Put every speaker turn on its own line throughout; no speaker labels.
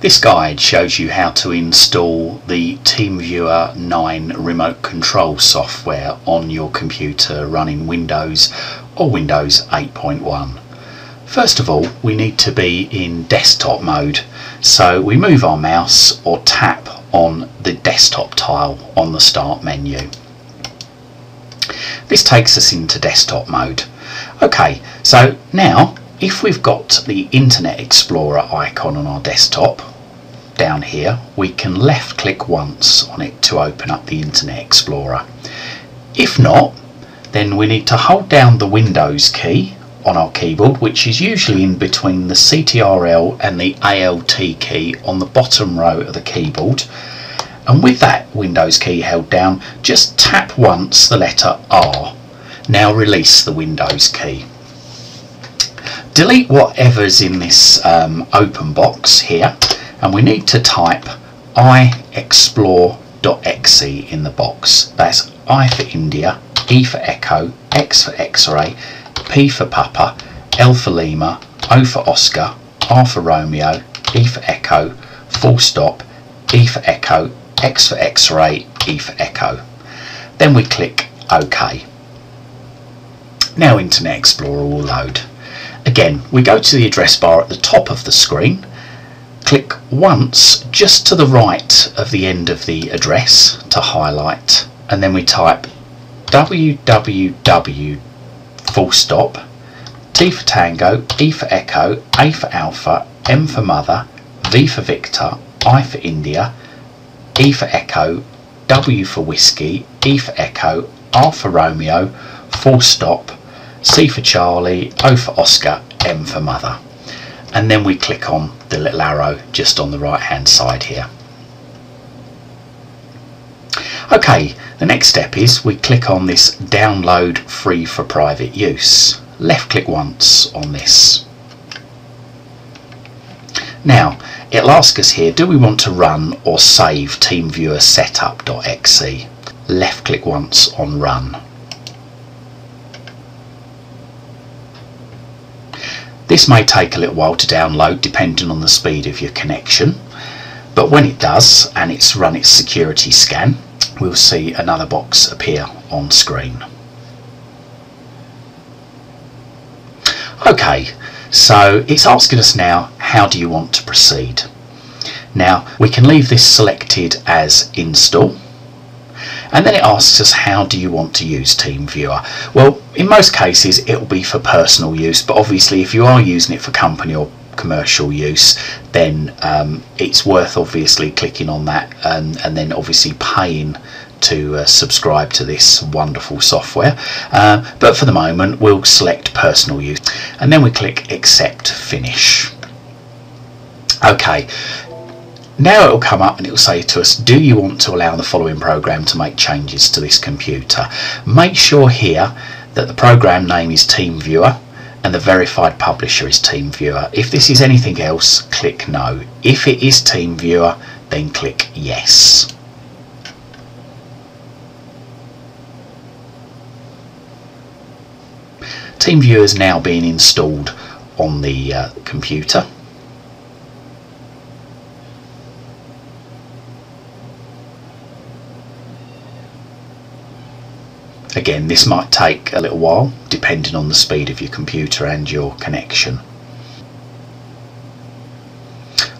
This guide shows you how to install the TeamViewer 9 remote control software on your computer running Windows or Windows 8.1. First of all we need to be in desktop mode so we move our mouse or tap on the desktop tile on the start menu. This takes us into desktop mode. Okay so now if we've got the Internet Explorer icon on our desktop down here we can left click once on it to open up the Internet Explorer. If not then we need to hold down the Windows key on our keyboard which is usually in between the CTRL and the ALT key on the bottom row of the keyboard and with that Windows key held down just tap once the letter R. Now release the Windows key delete whatever's in this um, open box here and we need to type iexplore.exe in the box. That's I for India, E for Echo, X for X-ray, P for Papa, L for Lima, O for Oscar, R for Romeo, E for Echo, full stop, E for Echo, X for X-ray, E for Echo. Then we click OK. Now Internet Explorer will load. Again, we go to the address bar at the top of the screen, click once just to the right of the end of the address to highlight, and then we type www full stop T for Tango, E for Echo, A for Alpha, M for Mother, V for Victor, I for India, E for Echo, W for Whiskey, E for Echo, R for Romeo, full stop, C for Charlie, O for Oscar, M for Mother. And then we click on the little arrow just on the right hand side here. Okay, the next step is we click on this download free for private use. Left click once on this. Now, it'll ask us here, do we want to run or save TeamViewer setup.exe? Left click once on run. This may take a little while to download depending on the speed of your connection but when it does and it's run its security scan we'll see another box appear on screen. Okay so it's asking us now how do you want to proceed. Now we can leave this selected as install and then it asks us how do you want to use TeamViewer. Well in most cases it will be for personal use but obviously if you are using it for company or commercial use then um, it's worth obviously clicking on that and, and then obviously paying to uh, subscribe to this wonderful software. Uh, but for the moment we'll select personal use. And then we click accept finish. Okay now it will come up and it will say to us, do you want to allow the following program to make changes to this computer? Make sure here that the program name is TeamViewer and the verified publisher is TeamViewer. If this is anything else, click no. If it is TeamViewer, then click yes. TeamViewer is now being installed on the uh, computer. Again, this might take a little while depending on the speed of your computer and your connection.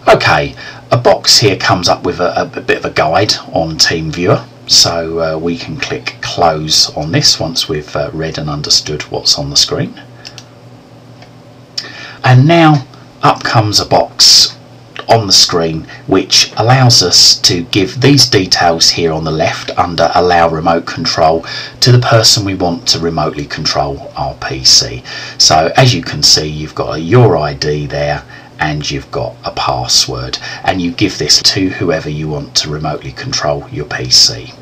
Okay, a box here comes up with a, a bit of a guide on TeamViewer so uh, we can click close on this once we've uh, read and understood what's on the screen. And now up comes a box on the screen which allows us to give these details here on the left under allow remote control to the person we want to remotely control our PC. So as you can see you've got a your ID there and you've got a password and you give this to whoever you want to remotely control your PC.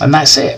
And that's it.